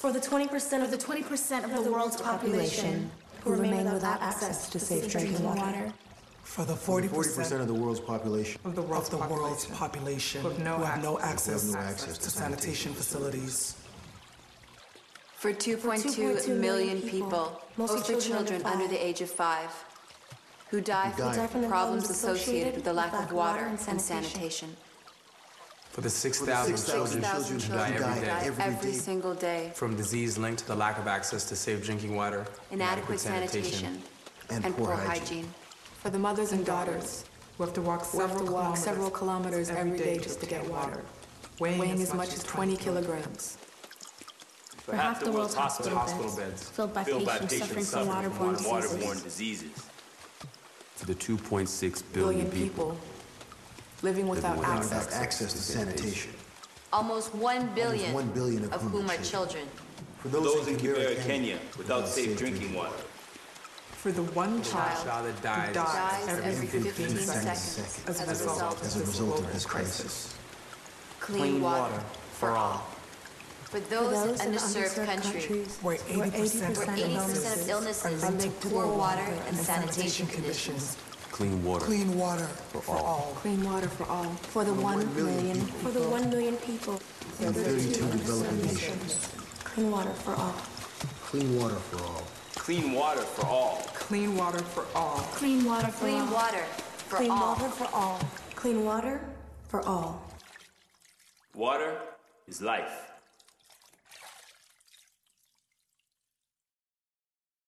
For the 20% of the the 20% of the world's population who remain without access to safe drinking water. For the Forty 40% of the world's population. of the world's population who have no access no access to sanitation facilities. For 2.2 million people, mostly children under the age of five, who die die from from the problems problems associated with the lack of water and sanitation. Sanitation. For the 6,000 6,000 children children who die every die day every every day. single day. from disease linked to the lack of access to safe drinking water, Inadequate sanitation And and poor poor hygiene. hygiene. For the mothers and daughters We have to walk who have several to walk kilometers, several kilometers every day just to get water, weighing as much as 20 kilograms. for half the world's hospital, hospital beds, beds filled by filled by patients suffering patients from waterborne from waterborne diseases. For the 2.6 Billion people living without Without access. access to sanitation. Almost 1 billion, one billion of of whom whom are are children. For Those in Kibera, Kenya, without safe drinking water. For the one child child that who dies dies Dies every 15 seconds seconds as a result as a result of this crisis. Clean water for all. For those in underserved countries, where 80% where of 80% of illnesses are linked to poor water and sanitation conditions. Clean water. Clean water for all. Clean water for all. For the 1 million, For the 1 million people In 32 developing nations. clean water for all. Clean water for all. Clean water for all. Clean water for all. clean water for Clean all. water for Clean all. water for all. Clean water for all. Water is life.